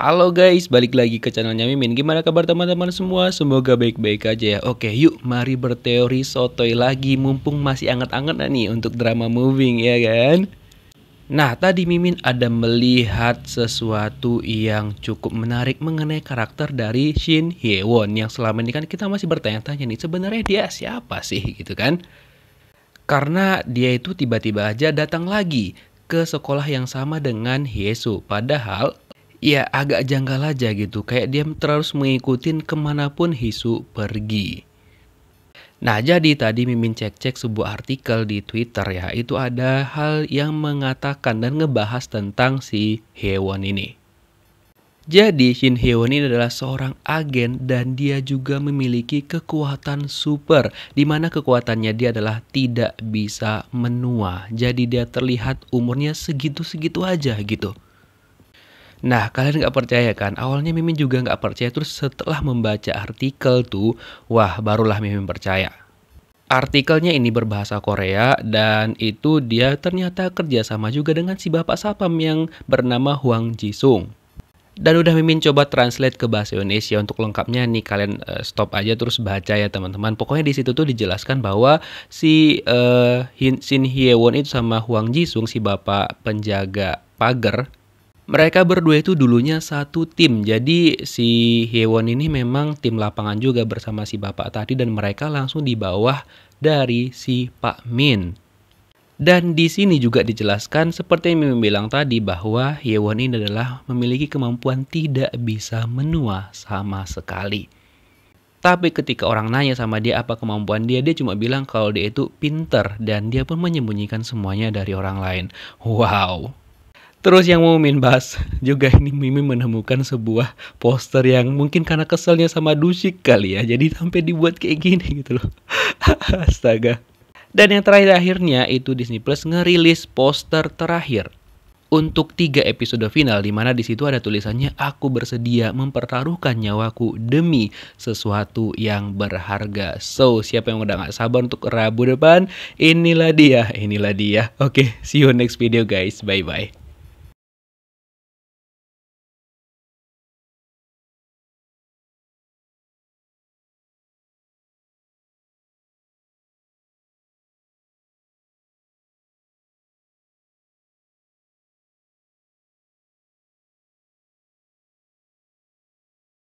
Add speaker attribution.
Speaker 1: Halo guys, balik lagi ke channelnya Mimin Gimana kabar teman-teman semua? Semoga baik-baik aja ya Oke yuk, mari berteori sotoy lagi Mumpung masih anget-anget nih untuk drama moving ya kan? Nah, tadi Mimin ada melihat sesuatu yang cukup menarik mengenai karakter dari Shin Hye-won Yang selama ini kan kita masih bertanya-tanya nih Sebenarnya dia siapa sih gitu kan? Karena dia itu tiba-tiba aja datang lagi ke sekolah yang sama dengan Hyesu Padahal Ya agak janggal aja gitu, kayak dia terus mengikutin ke mana pun Hisu pergi. Nah jadi tadi Mimin cek-cek sebuah artikel di Twitter ya, itu ada hal yang mengatakan dan ngebahas tentang si Hewon ini. Jadi Shin Hyeon ini adalah seorang agen dan dia juga memiliki kekuatan super di mana kekuatannya dia adalah tidak bisa menua. Jadi dia terlihat umurnya segitu-segitu aja gitu. Nah, kalian nggak percaya kan? Awalnya Mimin juga nggak percaya, terus setelah membaca artikel tuh, wah barulah Mimin percaya. Artikelnya ini berbahasa Korea dan itu dia ternyata kerjasama juga dengan si bapak sapam yang bernama Huang Jisung. Dan udah Mimin coba translate ke bahasa Indonesia untuk lengkapnya nih kalian uh, stop aja terus baca ya teman-teman. Pokoknya di situ tuh dijelaskan bahwa si uh, Shin Hye Won itu sama Huang Jisung si bapak penjaga pagar mereka berdua itu dulunya satu tim. Jadi si Hewon ini memang tim lapangan juga bersama si bapak tadi dan mereka langsung di bawah dari si Pak Min. Dan di sini juga dijelaskan seperti yang Mimin bilang tadi bahwa Hewon ini adalah memiliki kemampuan tidak bisa menua sama sekali. Tapi ketika orang nanya sama dia apa kemampuan dia, dia cuma bilang kalau dia itu pinter dan dia pun menyembunyikan semuanya dari orang lain. Wow, Terus yang mau Mimin bahas juga ini Mimin menemukan sebuah poster yang mungkin karena keselnya sama Dusik kali ya. Jadi sampai dibuat kayak gini gitu loh. Astaga. Dan yang terakhir akhirnya itu Disney Plus ngerilis poster terakhir untuk tiga episode final di mana di situ ada tulisannya aku bersedia mempertaruhkan nyawaku demi sesuatu yang berharga. So, siapa yang udah gak sabar untuk Rabu depan? Inilah dia, inilah dia. Oke, okay, see you next video guys. Bye bye.